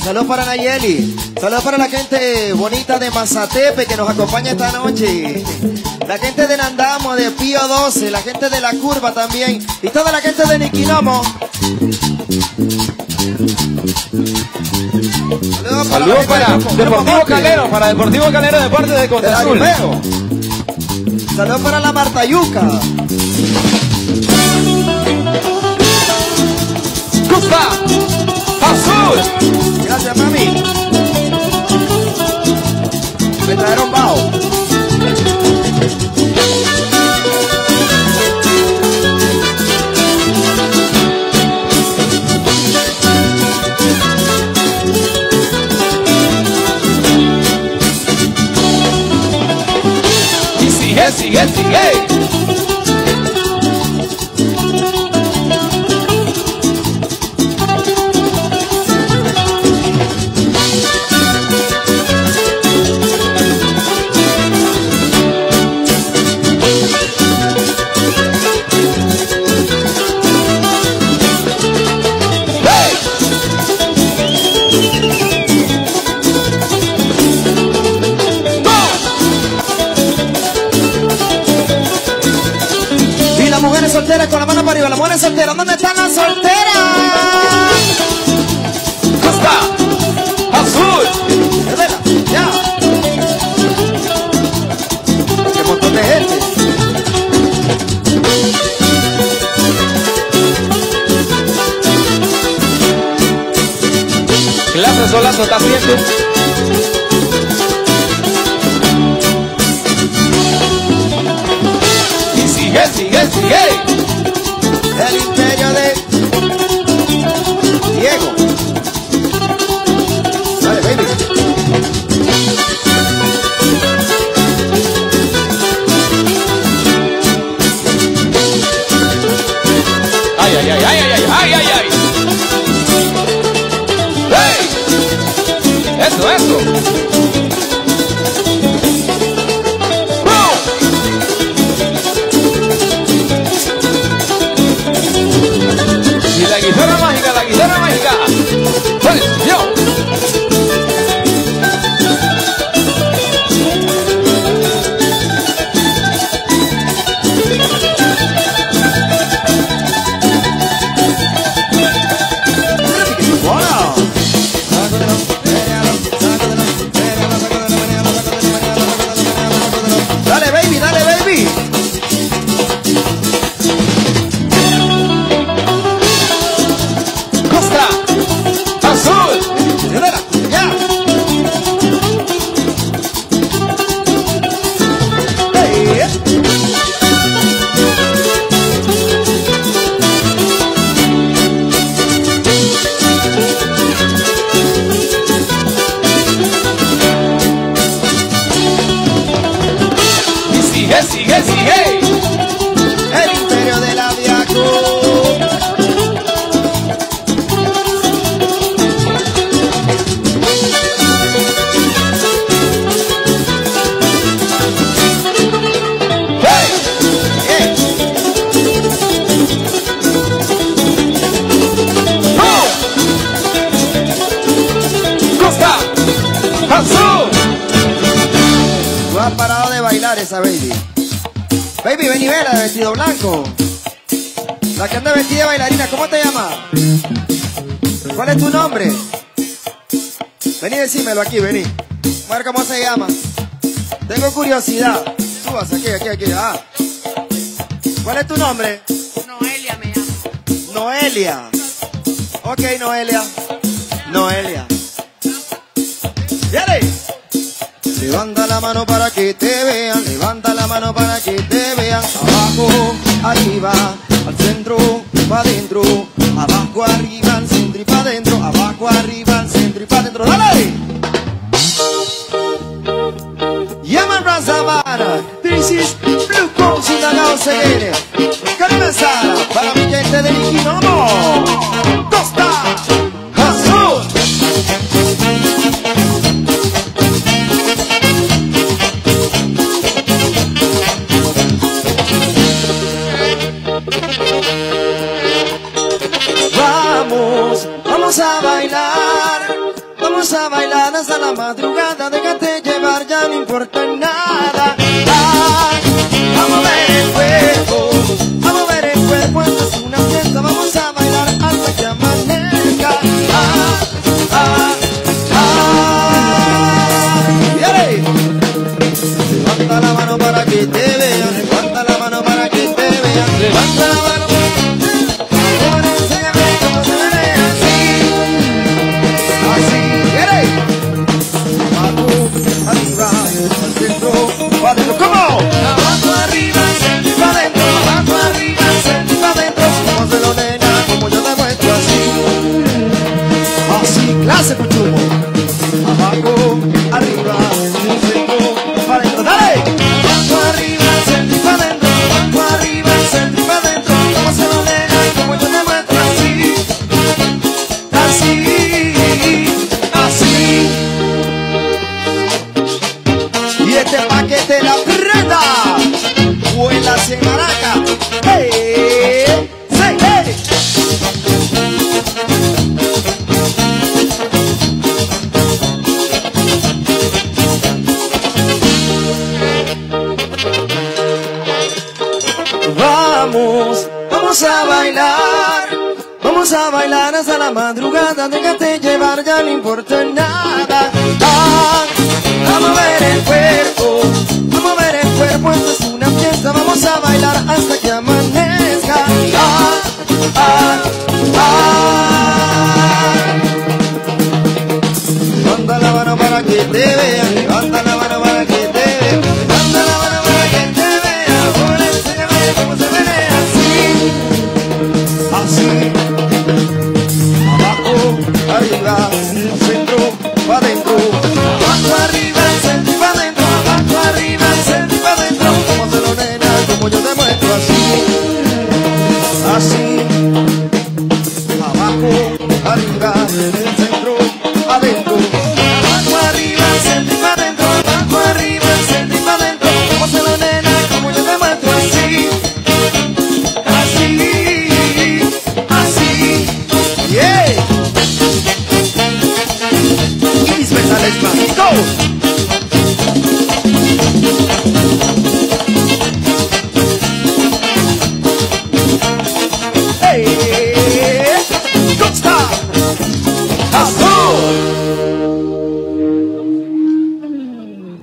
Saludos para Nayeli. Saludos para la gente bonita de Mazatepe que nos acompaña esta noche. La gente de Nandamo, de Pío 12, la gente de La Curva también. Y toda la gente de Niquinomo. Saludos para, Saludos para Deportivo Calero, para Deportivo Calero de parte de Costa Azul. Saludos para la Martayuca. Azul. Gracias, mami. Me trajeron bajo. Sigue, sigue, Las solteras, ¿dónde están las solteras? Costa Azul. Espera, ya. Qué montón de gente. Clase Solazo está haciendo. Y sigue, sigue, sigue. La que anda vestida de bailarina, ¿cómo te llamas? ¿Cuál es tu nombre? Vení, decímelo aquí, vení. A ver cómo se llama. Tengo curiosidad. Subas aquí, aquí, aquí. Ah. ¿Cuál es tu nombre? Noelia me llamo. Noelia. Ok, Noelia. Noelia. ¡Viene! Levanta la mano para que te vean, levanta la mano para que te vean. Abajo, arriba, al centro, pa' adentro. Abajo, arriba, excusa, bailar hasta la madrugada, déjate llevar, ya no importa nada. Ay, vamos a ver fuego. Este paquete la prenda. Vuela en maraca. ¡Hey! ¡Sí, hey! Vamos, vamos a bailar. Vamos a bailar hasta la madrugada, déjate llevar, ya no importa nada. Vamos a bailar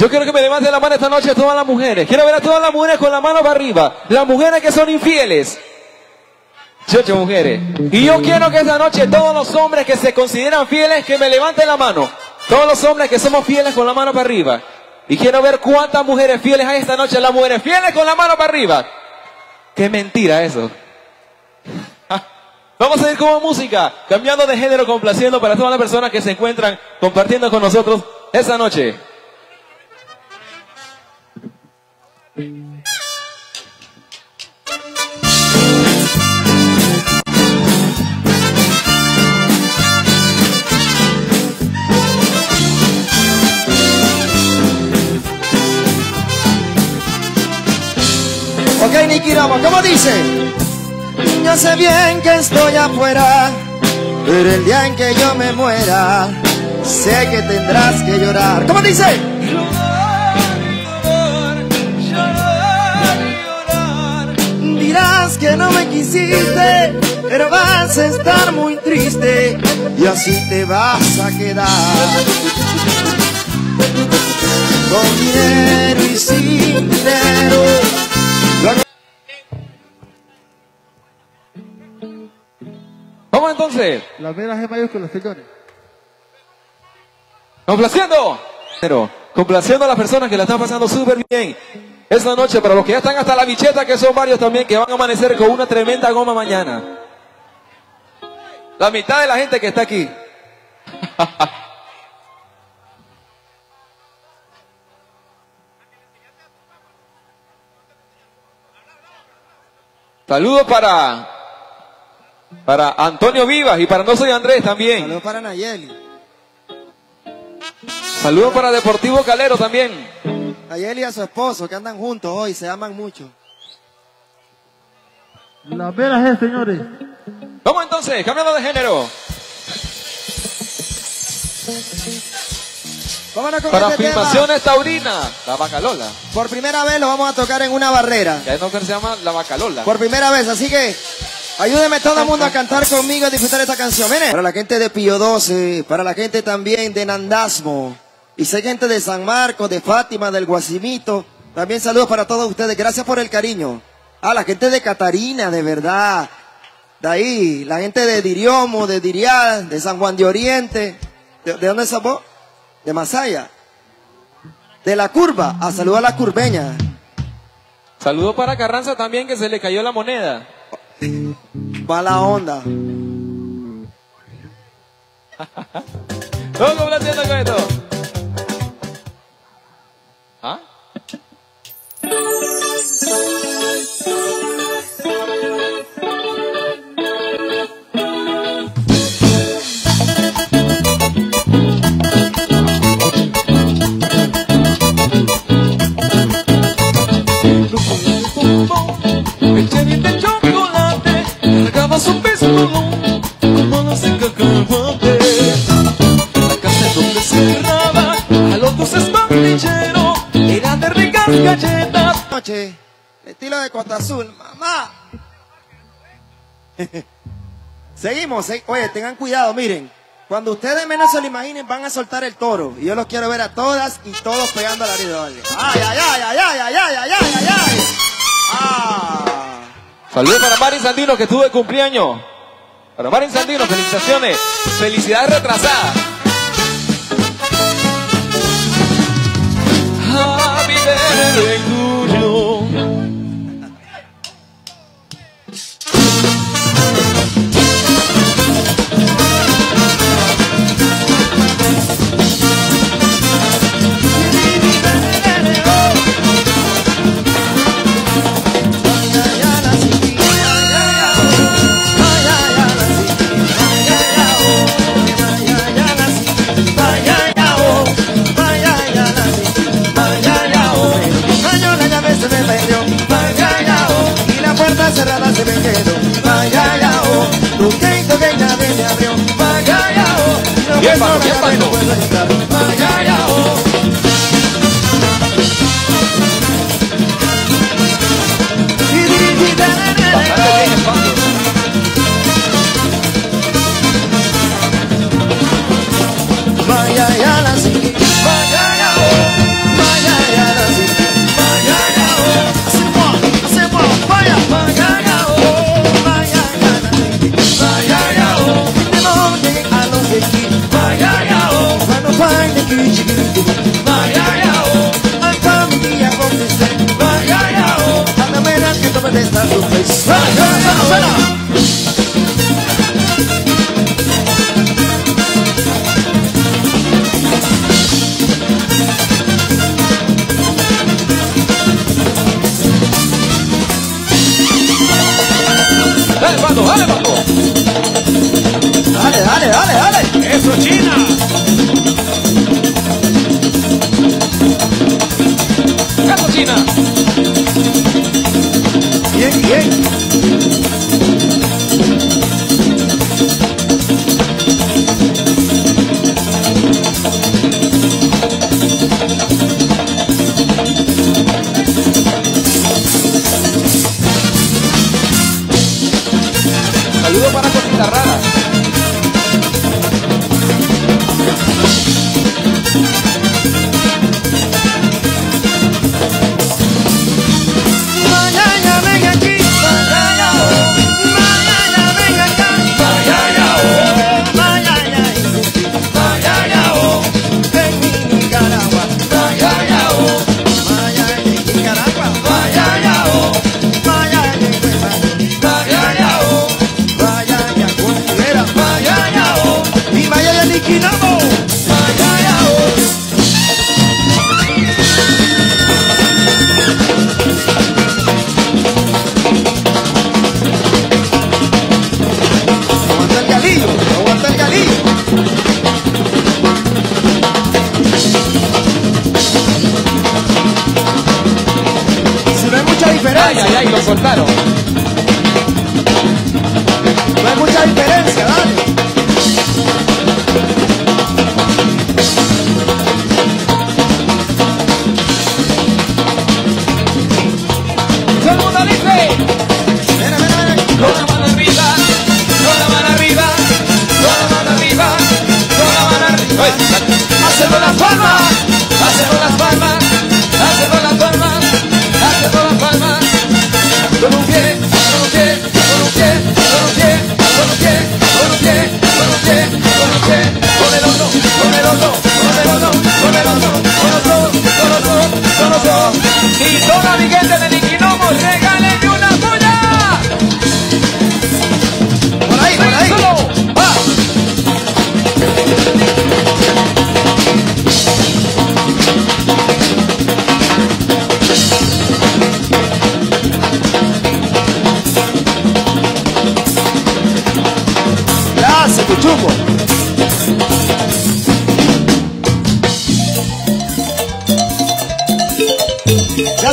Yo quiero que me levanten la mano esta noche todas las mujeres. Quiero ver a todas las mujeres con la mano para arriba. Las mujeres que son infieles. Ocho mujeres. Y yo quiero que esta noche todos los hombres que se consideran fieles, que me levanten la mano. Todos los hombres que somos fieles con la mano para arriba. Y quiero ver cuántas mujeres fieles hay esta noche. Las mujeres fieles con la mano para arriba. Qué mentira eso. Vamos a ir como música, cambiando de género, complaciendo para todas las personas que se encuentran compartiendo con nosotros esta noche. Ok, Nicky Ramos, ¿cómo dice? Yo sé bien que estoy afuera, pero el día en que yo me muera, sé que tendrás que llorar. ¿Cómo dice? Dirás que no me quisiste, pero vas a estar muy triste y así te vas a quedar. Con dinero y sin dinero. Vamos entonces. La mera G mayúscula, señores. Complaciendo. Pero, complaciendo a las personas que la están pasando súper bien. Esta noche, para los que ya están hasta la bicheta, que son varios también, que van a amanecer con una tremenda goma mañana. La mitad de la gente que está aquí. Saludos para, para Antonio Vivas y para No Soy Andrés también. Saludos para Nayeli. Saludos para Deportivo Calero también. Nayeli y a su esposo que andan juntos hoy, se aman mucho. La mera G, señores. Vamos entonces, cambiando de género. Vámonos con Para este tema. filmaciones taurinas, la Bacalola. Por primera vez lo vamos a tocar en una barrera. Que no que se llama la Bacalola. Por primera vez, así que ayúdeme todo el mundo a cantar conmigo y disfrutar esta canción. Miren, para la gente de Pío 12, para la gente también de Nandasmo, y sé gente de San Marcos, de Fátima, del Guasimito. También saludos para todos ustedes. Gracias por el cariño. A la gente de Catarina, de verdad. De ahí, la gente de Diriomo, de Dirial, de San Juan de Oriente. ¿De, de dónde es vos? De Masaya. De la curva, a saludar a la curveña. Saludos para Carranza también, que se le cayó la moneda. Mala onda. ¿Cómo complaciendo con esto? Huh? Estilo de Costa Azul, mamá. Seguimos, se- oye, tengan cuidado, miren. Cuando ustedes menos se lo imaginen, van a soltar el toro. Y yo los quiero ver a todas y todos pegando al. Ay, ay, ay, ay, ay, ay, ay, ay, ay, ay, ay. Ah. Saludos para Mari Sandino que estuvo de cumpleaños. Para Mari Sandino, felicitaciones. Felicidades retrasadas. Happy birthday Bailo. Vai Argentina.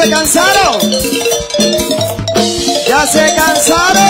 se cansaron. Ya se cansaron.